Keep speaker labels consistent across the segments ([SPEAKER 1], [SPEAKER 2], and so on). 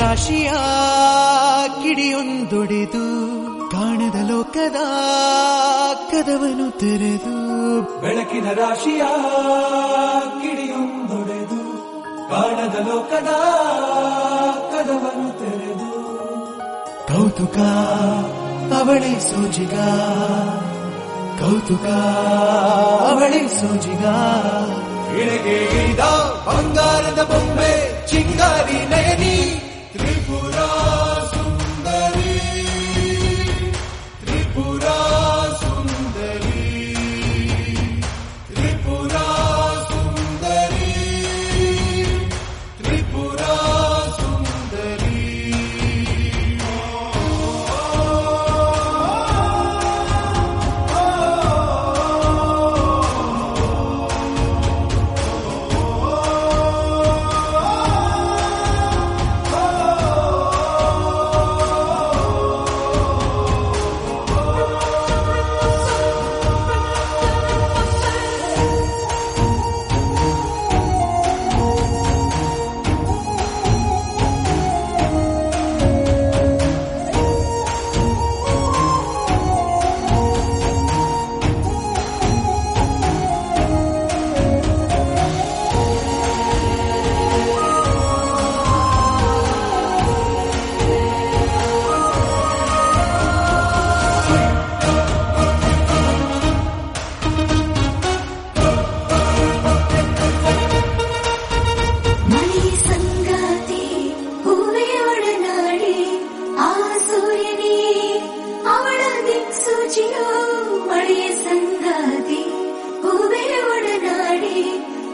[SPEAKER 1] ರಾಶಿಯ ಕಿಡಿಯೊಂದೊಡೆದು ಕಾಣದ ಲೋಕದ ಕದವನು ತೆರೆದು
[SPEAKER 2] ಬೆಳಕಿನ ರಾಶಿಯ ಕಿಡಿಯೊಂದೊಡೆದು ಕಾಣದ ಲೋಕದ ಕದವನು ತೆರೆದು
[SPEAKER 1] ಕೌತುಕ ಅವಳಿ ಸೋಜಿಗ ಕೌತುಕ ಅವಳಿ ಸೋಜಿಗ.
[SPEAKER 2] ಇಳಗೆ ಬಂಗಾರದ ಬೊಂಬೆ ಚಿಂಗಾರಿ ನಯನಿ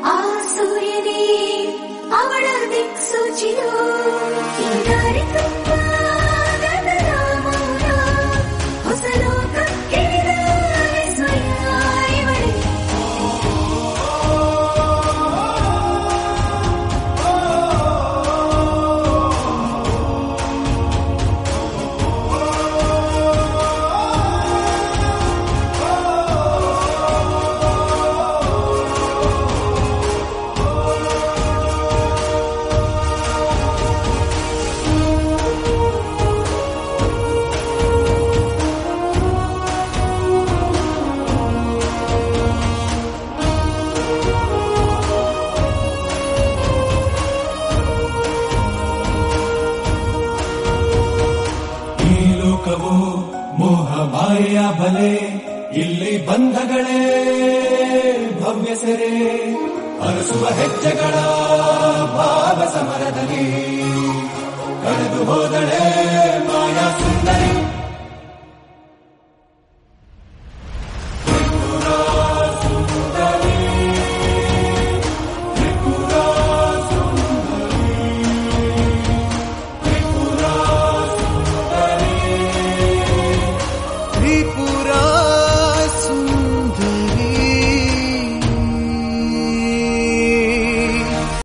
[SPEAKER 3] ആ
[SPEAKER 2] സൂര്യനെ അവൾ ദിക്സൂചിതോ ಮಾಯೆಯ ಬಲೆ ಇಲ್ಲಿ ಬಂಧಗಳೇ ಭವ್ಯ ಸೆರೆ. ಅರಸುವ ಹೆಜ್ಜೆಗಳ ಭಾವ ಸಮರದಲ್ಲಿ ಕಳೆದು ಹೋದಳೆ.